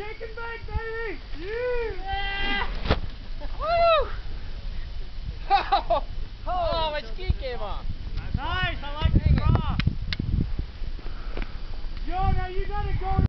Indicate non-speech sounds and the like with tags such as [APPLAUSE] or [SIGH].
Chicken bite, baby! Yeah! Woo! [LAUGHS] oh, oh, my ski came off. Nice, I like the cross. Yo, now you gotta go.